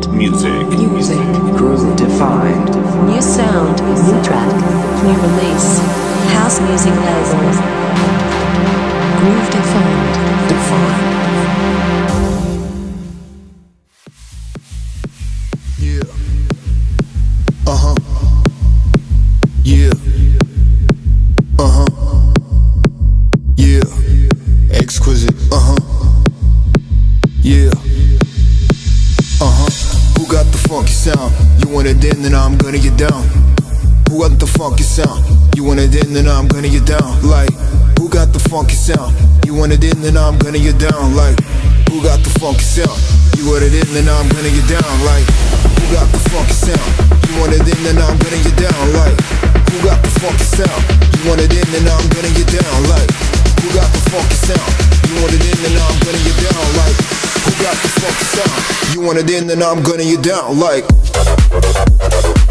defined. Music. Music. Groove defined. New sound. New track. New release. House music label. Groove defined. Defined. Yeah. Uh huh. Sound? You want it in, then I'm gonna get down. Who got the funky sound? You want it in, then I'm gonna get down. Like, who got the funky sound? You want it in, then I'm gonna get down. Like, who got the funky sound? You want it in, then I'm gonna get down. Like, who got the funky sound? You want it in, then I'm gonna get down. Like, who got the funky sound? You want it in, then I'm gonna get down. Like, who got the funky sound? You want it in, then I'm gonna get You want it in, then I'm gunning you down. Like.